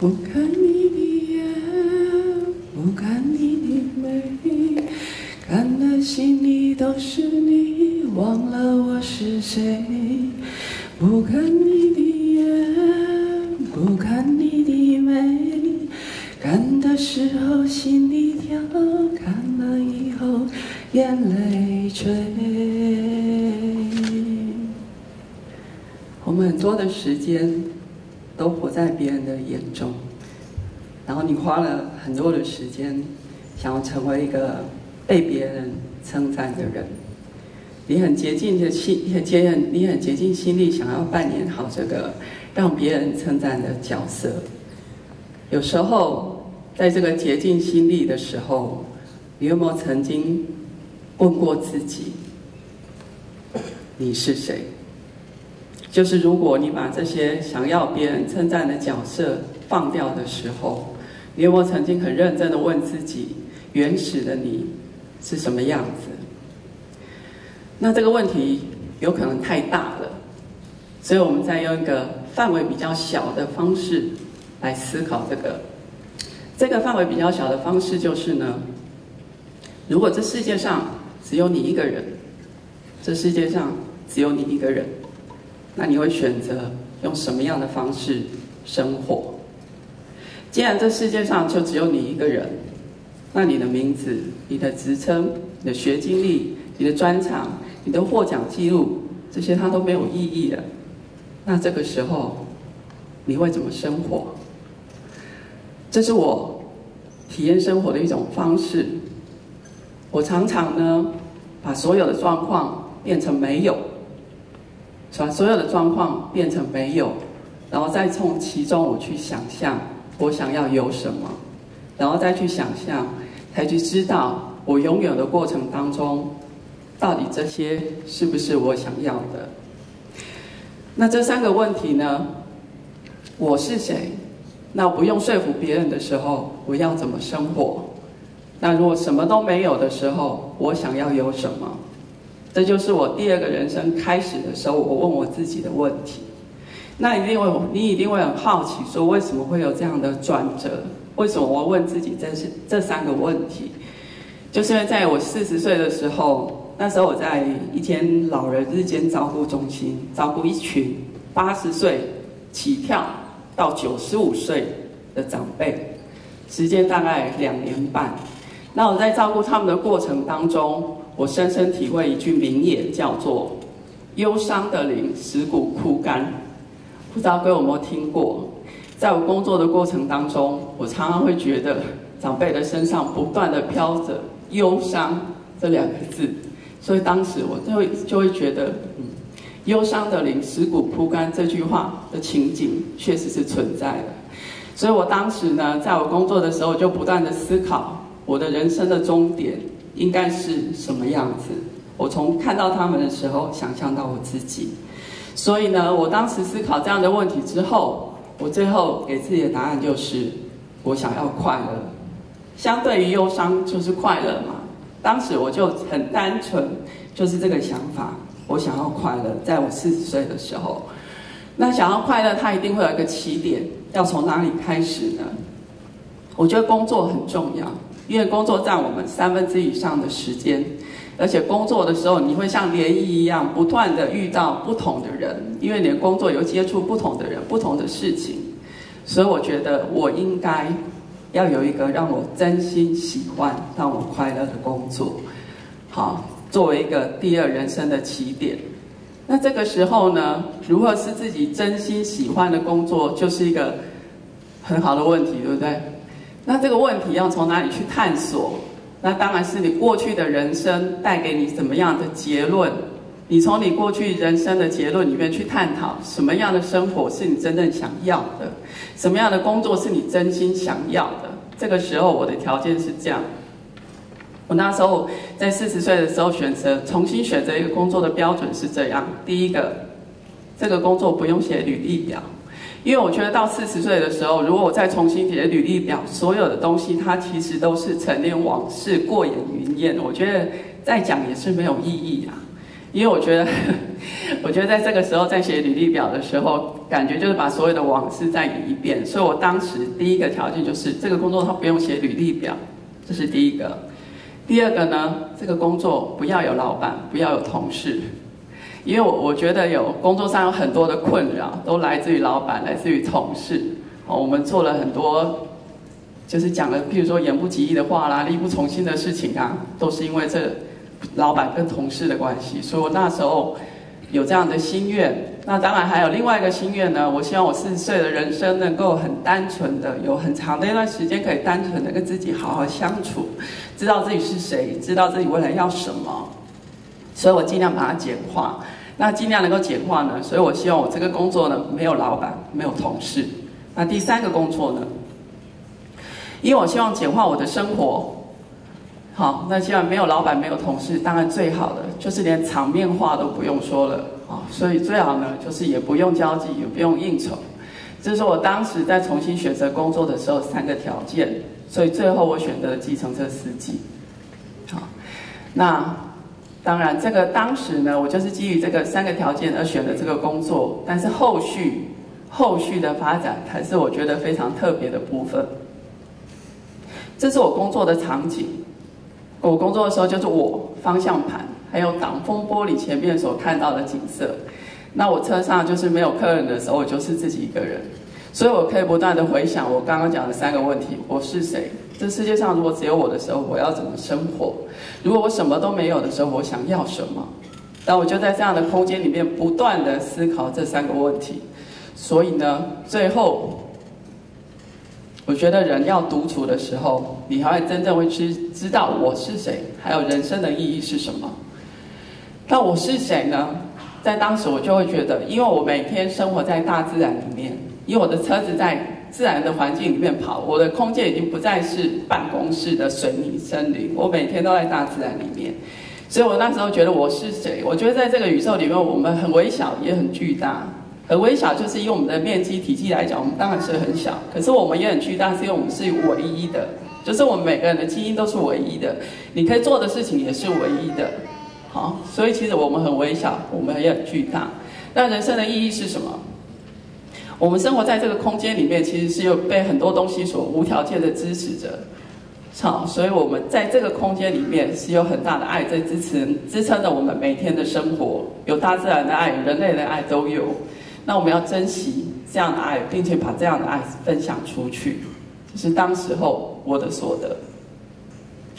不看你的眼，不看你的眉，看的心里都是你，忘了我是谁。不看你的眼，不看你的眉，看的时候心里跳，看了以后眼泪垂。我们很多的时间。都活在别人的眼中，然后你花了很多的时间，想要成为一个被别人称赞的人，你很竭尽的心，很竭你很竭尽心力，想要扮演好这个让别人称赞的角色。有时候，在这个竭尽心力的时候，你有没有曾经问过自己，你是谁？就是如果你把这些想要别人称赞的角色放掉的时候，你有没有曾经很认真的问自己，原始的你是什么样子？那这个问题有可能太大了，所以我们再用一个范围比较小的方式来思考这个。这个范围比较小的方式就是呢，如果这世界上只有你一个人，这世界上只有你一个人。那你会选择用什么样的方式生活？既然这世界上就只有你一个人，那你的名字、你的职称、你的学经历、你的专长、你的获奖记录，这些它都没有意义了。那这个时候，你会怎么生活？这是我体验生活的一种方式。我常常呢，把所有的状况变成没有。把所有的状况变成没有，然后再从其中我去想象我想要有什么，然后再去想象，才去知道我拥有的过程当中，到底这些是不是我想要的？那这三个问题呢？我是谁？那不用说服别人的时候，我要怎么生活？那如果什么都没有的时候，我想要有什么？这就是我第二个人生开始的时候，我问我自己的问题。那一定会，你一定会很好奇，说为什么会有这样的转折？为什么我问自己这是这三个问题？就是因为在我四十岁的时候，那时候我在一间老人日间照顾中心照顾一群八十岁起跳到九十五岁的长辈，时间大概两年半。那我在照顾他们的过程当中。我深深体会一句名言，叫做“忧伤的灵，蚀骨枯干”。不知道各位有没有听过？在我工作的过程当中，我常常会觉得长辈的身上不断的飘着“忧伤”这两个字，所以当时我就会就会觉得，嗯，“忧伤的灵，蚀骨枯干”这句话的情景确实是存在的。所以我当时呢，在我工作的时候，就不断的思考我的人生的终点。应该是什么样子？我从看到他们的时候，想象到我自己。所以呢，我当时思考这样的问题之后，我最后给自己的答案就是：我想要快乐。相对于忧伤，就是快乐嘛。当时我就很单纯，就是这个想法。我想要快乐，在我四十岁的时候。那想要快乐，它一定会有一个起点，要从哪里开始呢？我觉得工作很重要。因为工作占我们三分之以上的时间，而且工作的时候你会像涟漪一样不断的遇到不同的人，因为你的工作有接触不同的人、不同的事情，所以我觉得我应该要有一个让我真心喜欢、让我快乐的工作，好，作为一个第二人生的起点。那这个时候呢，如何是自己真心喜欢的工作，就是一个很好的问题，对不对？那这个问题要从哪里去探索？那当然是你过去的人生带给你什么样的结论？你从你过去人生的结论里面去探讨什么样的生活是你真正想要的，什么样的工作是你真心想要的。这个时候我的条件是这样：我那时候在四十岁的时候选择重新选择一个工作的标准是这样：第一个，这个工作不用写履历表。因为我觉得到四十岁的时候，如果我再重新写履历表，所有的东西它其实都是陈年往事、过眼云烟。我觉得再讲也是没有意义啊。因为我觉得，我觉得在这个时候在写履历表的时候，感觉就是把所有的往事再一遍。所以我当时第一个条件就是这个工作它不用写履历表，这是第一个。第二个呢，这个工作不要有老板，不要有同事，因为我我觉得有工作上有很多的困扰，都来自于老板，来自于同事。哦，我们做了很多，就是讲了，譬如说言不及义的话啦，力不从心的事情啊，都是因为这。老板跟同事的关系，所以我那时候有这样的心愿。那当然还有另外一个心愿呢，我希望我四十岁的人生能够很单纯的，有很长的一段时间可以单纯的跟自己好好相处，知道自己是谁，知道自己未来要什么。所以我尽量把它简化。那尽量能够简化呢，所以我希望我这个工作呢，没有老板，没有同事。那第三个工作呢，因为我希望简化我的生活。好，那既然没有老板，没有同事，当然最好的就是连场面话都不用说了啊。所以最好呢，就是也不用交际，也不用应酬。这是我当时在重新选择工作的时候三个条件。所以最后我选择了计程车司机。好，那当然这个当时呢，我就是基于这个三个条件而选的这个工作。但是后续后续的发展才是我觉得非常特别的部分。这是我工作的场景。我工作的时候就是我方向盘，还有挡风玻璃前面所看到的景色。那我车上就是没有客人的时候，我就是自己一个人，所以我可以不断的回想我刚刚讲的三个问题：我是谁？这世界上如果只有我的时候，我要怎么生活？如果我什么都没有的时候，我想要什么？那我就在这样的空间里面不断的思考这三个问题。所以呢，最后。我觉得人要独处的时候，你才会真正会知知道我是谁，还有人生的意义是什么。那我是谁呢？在当时我就会觉得，因为我每天生活在大自然里面，因为我的车子在自然的环境里面跑，我的空间已经不再是办公室的水泥森林，我每天都在大自然里面。所以我那时候觉得我是谁？我觉得在这个宇宙里面，我们很微小，也很巨大。而微小就是以我们的面积体积来讲，我们当然是很小。可是我们也很巨大，是因为我们是唯一的，就是我们每个人的基因都是唯一的。你可以做的事情也是唯一的，好，所以其实我们很微小，我们也很巨大。那人生的意义是什么？我们生活在这个空间里面，其实是有被很多东西所无条件的支持着，好，所以我们在这个空间里面是有很大的爱在支持支撑着我们每天的生活，有大自然的爱，人类的爱都有。那我们要珍惜这样的爱，并且把这样的爱分享出去，这是当时候我的所得。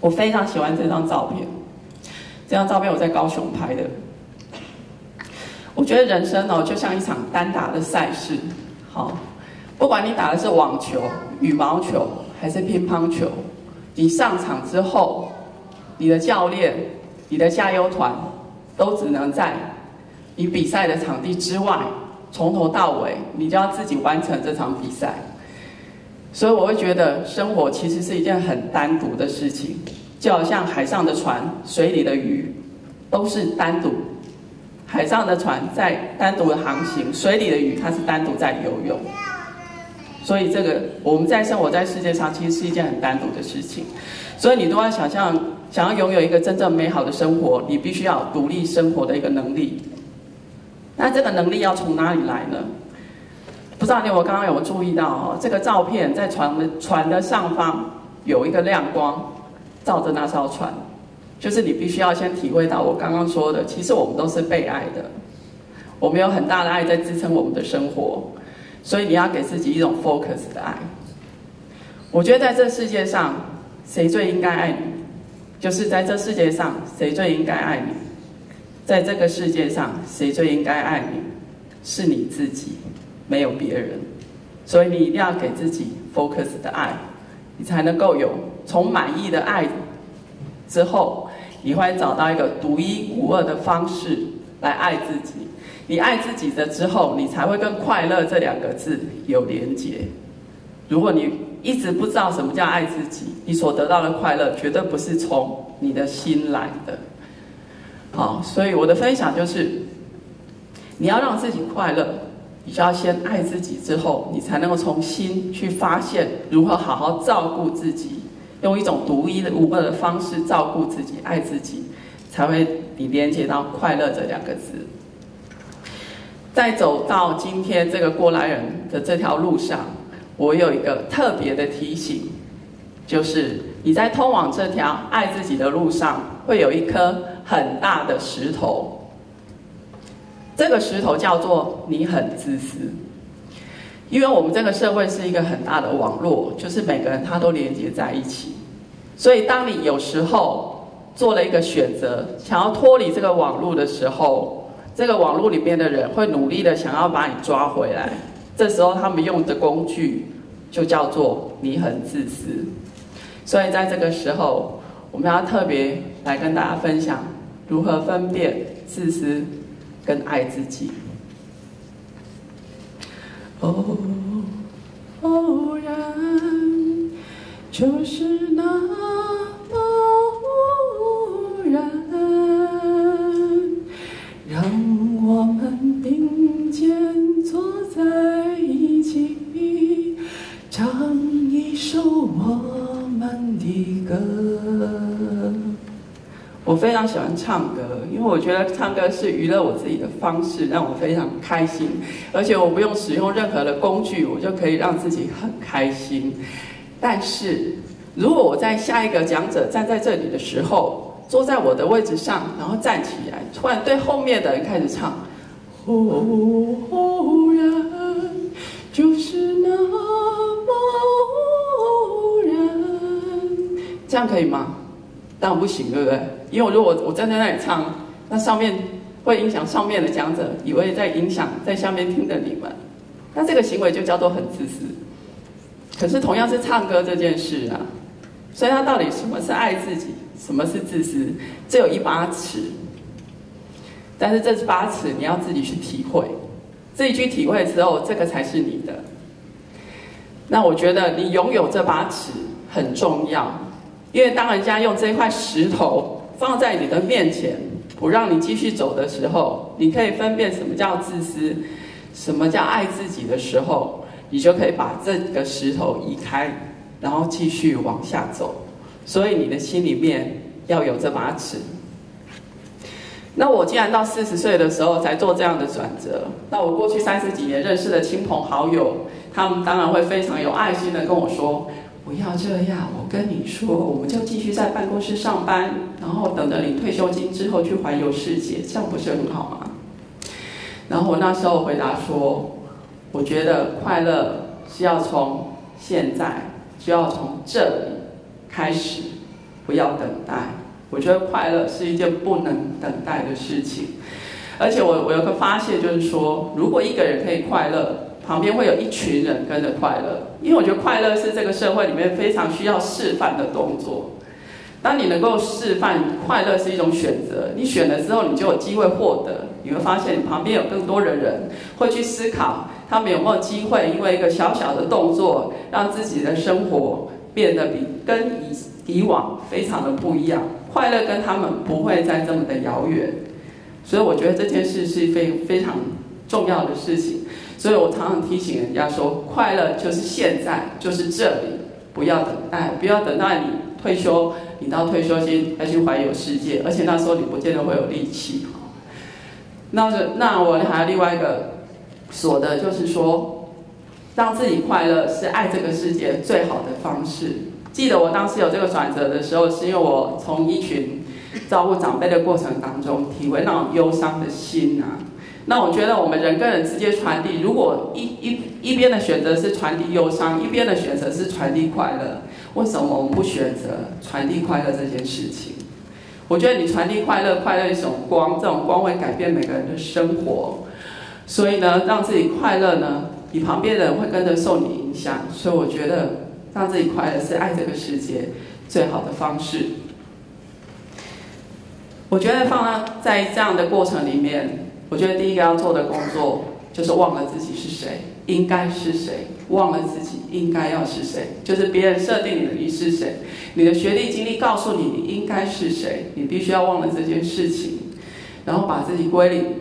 我非常喜欢这张照片，这张照片我在高雄拍的。我觉得人生哦，就像一场单打的赛事，好，不管你打的是网球、羽毛球还是乒乓球，你上场之后，你的教练、你的加油团都只能在你比赛的场地之外。从头到尾，你就要自己完成这场比赛，所以我会觉得生活其实是一件很单独的事情，就好像海上的船、水里的鱼，都是单独。海上的船在单独的航行，水里的鱼它是单独在游泳。所以这个我们在生活在世界上，其实是一件很单独的事情。所以你都要想象，想要拥有一个真正美好的生活，你必须要独立生活的一个能力。那这个能力要从哪里来呢？不知道你我刚刚有注意到哦，这个照片在船的船的上方有一个亮光照着那艘船，就是你必须要先体会到我刚刚说的，其实我们都是被爱的，我们有很大的爱在支撑我们的生活，所以你要给自己一种 focus 的爱。我觉得在这世界上，谁最应该爱你？就是在这世界上，谁最应该爱你？在这个世界上，谁最应该爱你？是你自己，没有别人。所以你一定要给自己 focus 的爱，你才能够有从满意的爱之后，你会找到一个独一无二的方式来爱自己。你爱自己的之后，你才会跟快乐这两个字有连结。如果你一直不知道什么叫爱自己，你所得到的快乐绝对不是从你的心来的。好，所以我的分享就是，你要让自己快乐，你就要先爱自己，之后你才能够从心去发现如何好好照顾自己，用一种独一无二的方式照顾自己、爱自己，才会你连接到快乐这两个字。在走到今天这个过来人的这条路上，我有一个特别的提醒，就是你在通往这条爱自己的路上，会有一颗很大的石头。这个石头叫做你很自私，因为我们这个社会是一个很大的网络，就是每个人他都连接在一起，所以当你有时候做了一个选择，想要脱离这个网络的时候。这个网络里面的人会努力的想要把你抓回来，这时候他们用的工具就叫做你很自私。所以在这个时候，我们要特别来跟大家分享如何分辨自私跟爱自己。哦，偶然就是那么偶然。让我们并肩坐在一起，唱一首我们的歌。我非常喜欢唱歌，因为我觉得唱歌是娱乐我自己的方式，让我非常开心。而且我不用使用任何的工具，我就可以让自己很开心。但是如果我在下一个讲者站在这里的时候，坐在我的位置上，然后站起来，突然对后面的人开始唱。忽然，就是那么忽然，这样可以吗？当然不行，对不对？因为如果我站在那里唱，那上面会影响上面的讲者，以为在影响在下面听的你们，那这个行为就叫做很自私。可是同样是唱歌这件事啊，所以他到底什么是爱自己？什么是自私？只有一把尺，但是这把尺你要自己去体会，自己去体会之后，这个才是你的。那我觉得你拥有这把尺很重要，因为当人家用这块石头放在你的面前，不让你继续走的时候，你可以分辨什么叫自私，什么叫爱自己的时候，你就可以把这个石头移开，然后继续往下走。所以你的心里面要有这把尺。那我既然到四十岁的时候才做这样的转折，那我过去三十几年认识的亲朋好友，他们当然会非常有爱心的跟我说：“不要这样，我跟你说，我们就继续在办公室上班，然后等着领退休金之后去环游世界，这样不是很好吗？”然后我那时候回答说：“我觉得快乐是要从现在，就要从这里。”开始，不要等待。我觉得快乐是一件不能等待的事情。而且我我有个发现，就是说，如果一个人可以快乐，旁边会有一群人跟着快乐。因为我觉得快乐是这个社会里面非常需要示范的动作。当你能够示范快乐是一种选择，你选了之后，你就有机会获得。你会发现，旁边有更多的人会去思考，他们有没有机会，因为一个小小的动作，让自己的生活。变得比跟以以往非常的不一样，快乐跟他们不会再这么的遥远，所以我觉得这件事是非非常重要的事情，所以我常常提醒人家说，快乐就是现在，就是这里，不要等待，不要等到你退休，你到退休金再去环游世界，而且那时候你不见得会有力气。那那我还有另外一个所的，就是说。让自己快乐是爱这个世界最好的方式。记得我当时有这个转折的时候，是因为我从一群照顾长辈的过程当中，体会那种忧伤的心啊。那我觉得我们人跟人之间传递，如果一一一边的选择是传递忧伤，一边的选择是传递快乐，为什么我们不选择传递快乐这件事情？我觉得你传递快乐，快乐一种光，这种光会改变每个人的生活。所以呢，让自己快乐呢？你旁边的人会跟着受你影响，所以我觉得让自己快乐是爱这个世界最好的方式。我觉得放在这样的过程里面，我觉得第一个要做的工作就是忘了自己是谁，应该是谁，忘了自己应该要是谁，就是别人设定的你是谁，你的学历经历告诉你你应该是谁，你必须要忘了这件事情，然后把自己归零，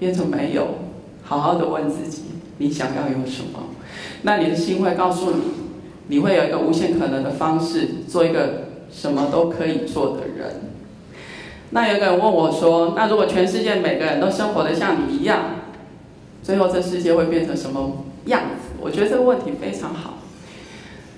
变成没有，好好的问自己。你想要有什么？那你的心会告诉你，你会有一个无限可能的方式，做一个什么都可以做的人。那有个人问我说：“那如果全世界每个人都生活的像你一样，最后这世界会变成什么样子？”我觉得这个问题非常好，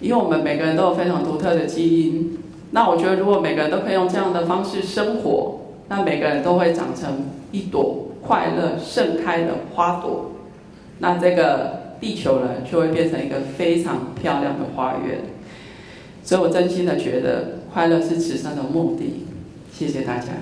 因为我们每个人都有非常独特的基因。那我觉得，如果每个人都可以用这样的方式生活，那每个人都会长成一朵快乐盛开的花朵。那这个地球呢，就会变成一个非常漂亮的花园。所以我真心的觉得，快乐是慈善的目的。谢谢大家。